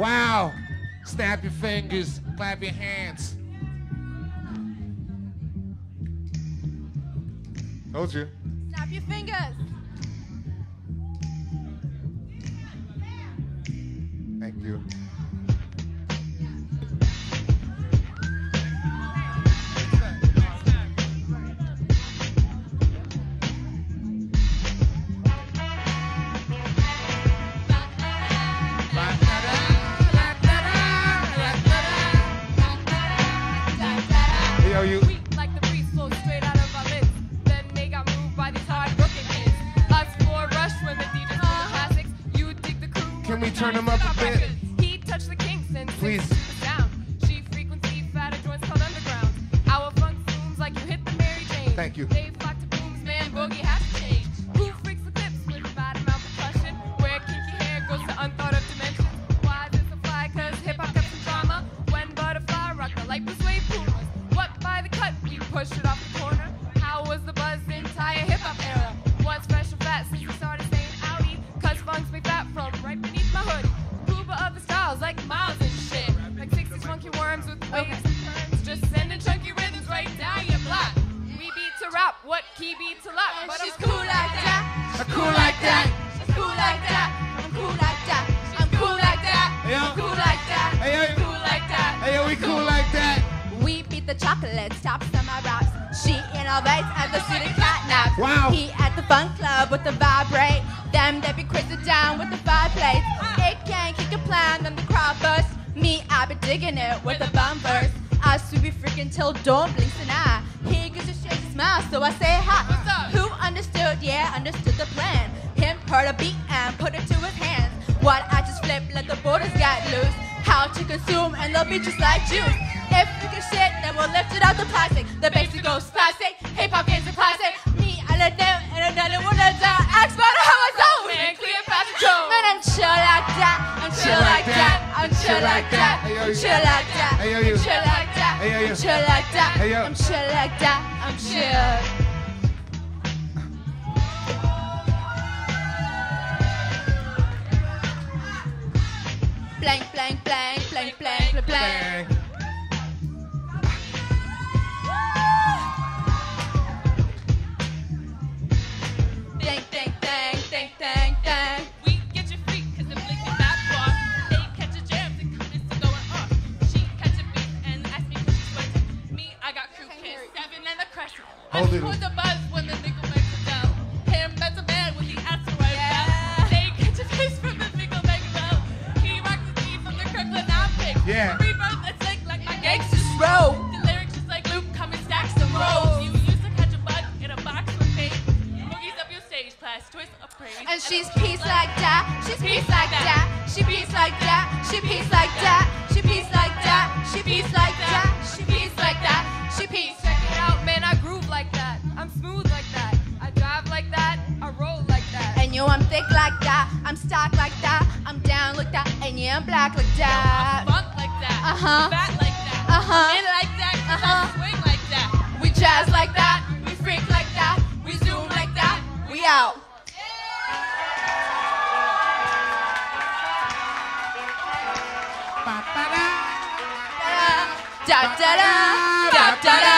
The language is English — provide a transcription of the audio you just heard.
Wow. Snap your fingers, clap your hands. Told you. Snap your fingers. Thank you. Turn 'em 90s up a bit? He touched the kinks and Please. sings the sound. She frequency fatter joints called underground. Our funk like you hit the Mary Jane. Thank you. Funky worms with waves and turns. Just sending chunky rhythms right down your block. We beat to rap, what key beat to lock? But She's I'm cool like that. I'm cool like that. She's cool like that. I'm cool like that. I'm cool like that. Hey, yo. I'm cool like that. Hey, yo. Cool like that. Hey, yo, we cool like that. We beat the chocolate, stops on my raps. She innovates at the student catnaps. Wow. He at the fun club with the vibrate. Them they be crazy down with the fireplace. It uh. can't kick a plan on the crowd bus. Me, I be digging it with the bumpers. Us we be freaking till dawn blinks an eye. He gives a a smile, so I say hi. Who understood? Yeah, understood the plan. Him heard a beat and put it to his hands. What I just flip, let the borders get loose. How to consume and they'll be just like juice. Like that. I'm chill like that. I'm chill like that. I'm chill like that. I'm chill like that. I'm chill. Seven and a crescent. I Hold it. put the buzz when the nickel makes it down. Him, that's a man with the asteroid Yeah. belt. They catch a face from the nickel make belt. He rocks the beat from the Kirkland outfit. Yeah. Reverb, it's like, like my Gangsters gangsters roll. The lyrics just like Luke coming stacks the rows. You used to catch a bug in a box with tape. Boogies up your stage, class, twist of praise. And she's peace like that. She's peace like that. She peace like that. She peace like I'm black like that. Yo, I'm funk like that. Uh huh. Fat like that. Uh huh. In like that. Uh huh. Swing like that. We jazz like that. We freak like that. We zoom like that. We out. Da da da da da da.